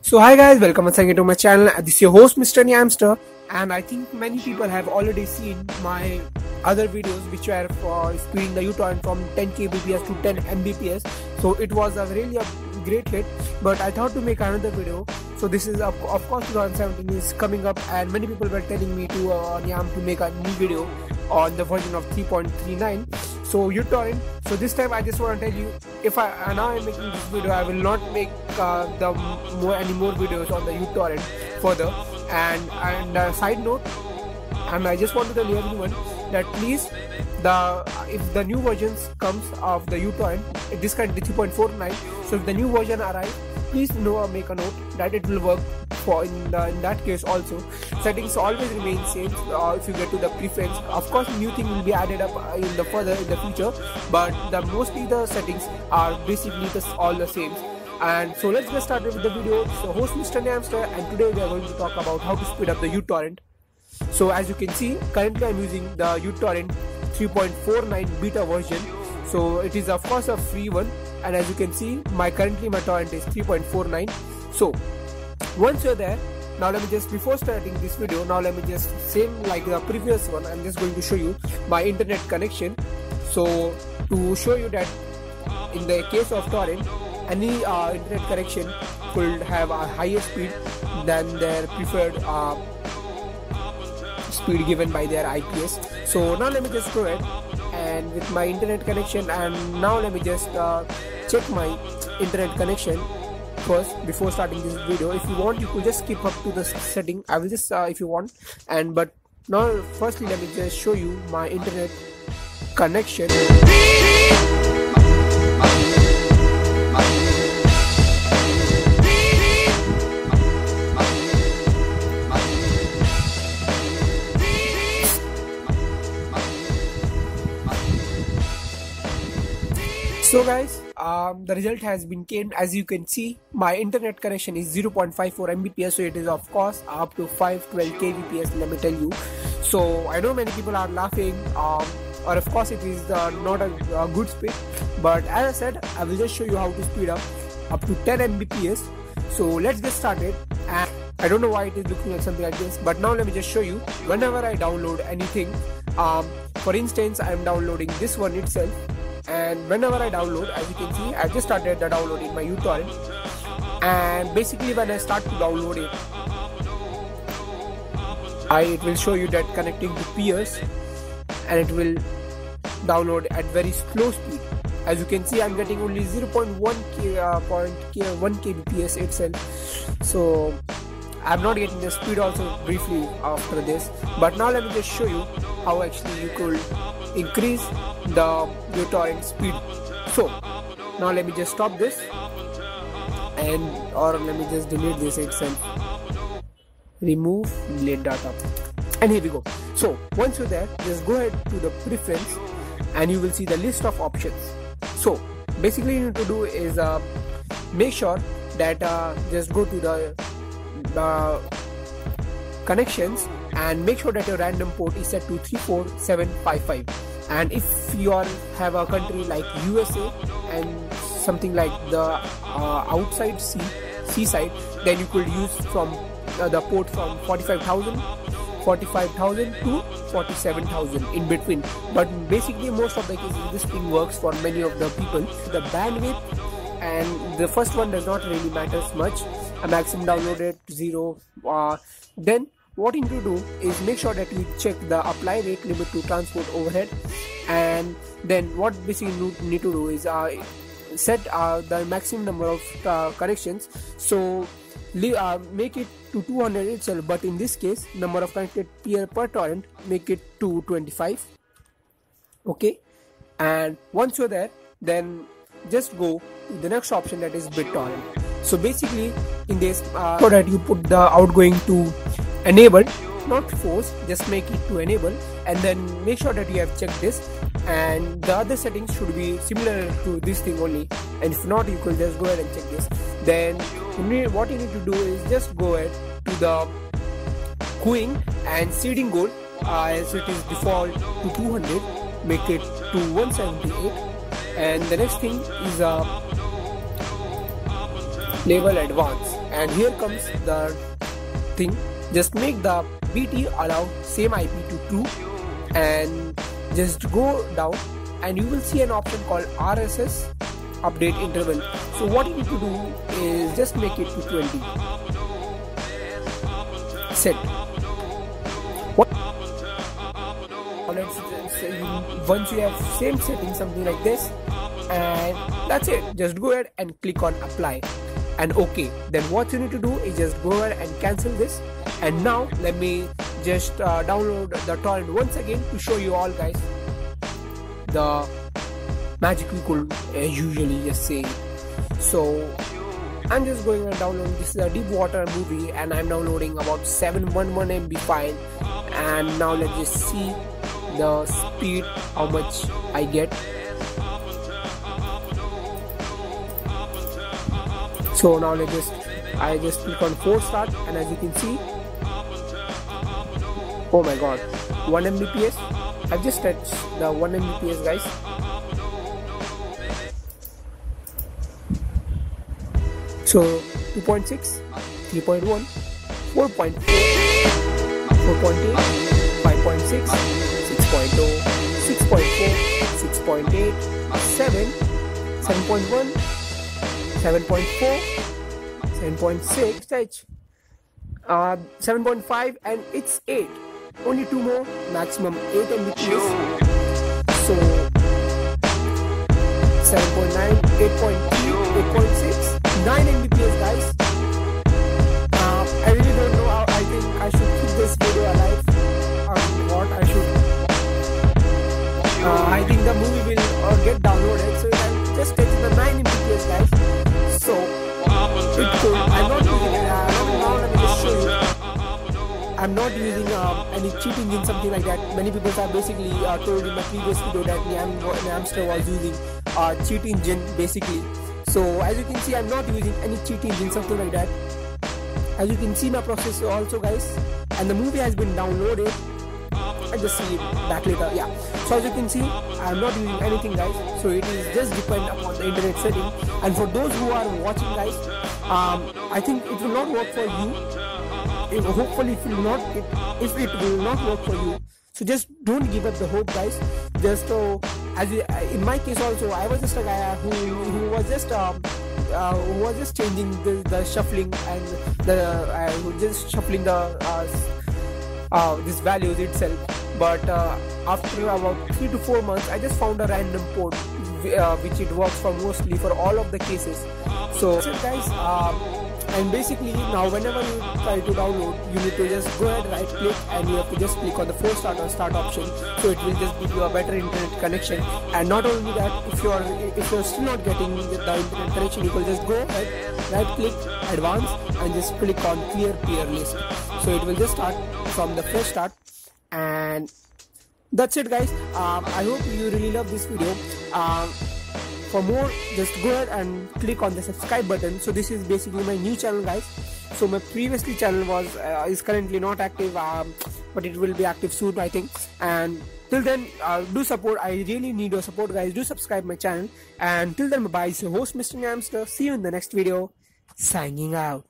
So hi guys, welcome once again to my channel. This is your host Mr. Niamster and I think many people have already seen my other videos which were for speeding the uTorrent from 10 kbps to 10 mbps. So it was a really a great hit but I thought to make another video. So this is of, of course 2017 is coming up and many people were telling me to uh, Niam to make a new video on the version of 3.39 so uTorrent so this time I just want to tell you if I now I'm making this video I will not make uh, the more any more videos on the uTorrent further. And and uh, side note and I just want to tell everyone that please the if the new versions comes of the uTorrent this currently 3.49 so if the new version arrives please know or make a note that it will work for in, the, in that case also settings always remain same uh, if you get to the preference. Of course new thing will be added up uh, in the further in the future but the mostly the settings are basically the, all the same. And so let's get started with the video. So host mr Niamster and today we are going to talk about how to speed up the uTorrent. So as you can see currently i'm using the uTorrent 3.49 beta version. So it is of course a free one. And as you can see my currently my torrent is 3.49 so once you're there now let me just before starting this video now let me just same like the previous one i'm just going to show you my internet connection. So to show you that in the case of torrent any uh, internet connection could have a higher speed than their preferred uh, speed given by their IPS so now let me just go ahead and with my internet connection and now let me just uh, check my internet connection first before starting this video. If you want you could just skip up to the setting. I will just uh, if you want. And but now firstly let me just show you my internet connection. So guys um, the result has been came as you can see my internet connection is 0.54 mbps so it is of course up to 512 kbps let me tell you. So i know many people are laughing um, or of course it is uh, not a, a, good speed. But as i said i will just show you how to speed up up to 10 mbps. So let's get started. And i don't know why it is looking like something like this but now let me just show you. Whenever i download anything um, for instance i am downloading this one itself and whenever I download as you can see I just started the download in my uTorrent and basically when I start to download it I it will show you that connecting to peers and it will download at very slow speed. As you can see I'm getting only 0.1 k, uh, point k, 1 kbps itself. So I'm not getting the speed also briefly after this. But now let me just show you how actually you could increase the uTorrent speed. So now let me just stop this and or let me just delete this itself. Remove delete data. And here we go. So once you're there just go ahead to the preference and you will see the list of options. So basically you need to do is uh, make sure that uh, just go to the, the connections and make sure that your random port is set to 34755 and if you are have a country like USA and something like the uh, outside sea seaside then you could use from uh, the port from 45,000 45,000 to 47,000 in between. But basically most of the cases this thing works for many of the people. The bandwidth and the first one does not really matters much. A maximum downloaded zero uh, then what you need to do is make sure that you check the apply rate limit to transport overhead. And then what basically you need to do is uh, set uh, the maximum number of uh, connections so uh, make it to 200 itself. But in this case number of connected peer per torrent make it to 25 okay? And once you're there then just go to the next option that is BitTorrent so basically in this uh, so that you put the outgoing to enabled not forced just make it to enable and then make sure that you have checked this. And the other settings should be similar to this thing only. And if not you could just go ahead and check this. Then what you need to do is just go ahead to the queuing and seeding goal. Uh, as it is default to 200 make it to 178 and the next thing is a level advance. And here comes the thing just make the BT allow same IP to true and just go down and you will see an option called RSS update interval. So what you need to do is just make it to 20 set. What? Once you have same setting something like this and that's it. Just go ahead and click on apply. And okay then what you need to do is just go ahead and cancel this and now let me just uh, download the torrent once again to show you all guys the magic we could uh, usually just say so I'm just going to download this is a deep water movie and I'm downloading about 711 MB file. And now let's just see the speed how much I get. So now let's just I just click on force start and as you can see oh my god. 1 Mbps I've just touched the 1 Mbps guys. So 2.6, 3.1, 4.4, 4.8, 5.6, 6.0, 6.4, 6.8, 7, 7.1, 7.4, 7.6, touch, uh, 7.5 and it's 8. Only two more, maximum 8 Mbps. So 7.9, 8.3, 8.6. 9 Mbps guys um, in something like that. Many people have basically uh, told in my previous video that Nam Namster was using uh, cheat engine basically. So as you can see i'm not using any cheat engine something like that. As you can see my process also guys. And the movie has been downloaded. I just see it back later yeah. So as you can see I'm not using anything guys. So it is just depend upon the internet setting. And for those who are watching guys um, I think it will not work for you it, hopefully it will not it, if it will not work for you. So just don't give up the hope guys. Just uh, as you, in my case also i was just a guy who, who was just um, uh, who was just changing the, the shuffling and the uh, just shuffling the uh, uh, these values itself. But uh, after about three to four months i just found a random port uh, which it works for mostly for all of the cases. So, so guys um, and basically now whenever you try to download you need to just go ahead right click and you have to just click on the force start or start option. So it will just give you a better internet connection. And not only that if you're if you're still not getting the internet connection you can just go ahead right click advance and just click on clear peer list. So it will just start from the fresh start. And that's it guys. Um, i hope you really love this video. Um, for more just go ahead and click on the subscribe button. So this is basically my new channel guys. So my previously channel was uh, is currently not active um, but it will be active soon i think. And till then uh, do support. I really need your support guys. Do subscribe my channel. And till then bye so host mr namster. See you in the next video. Signing out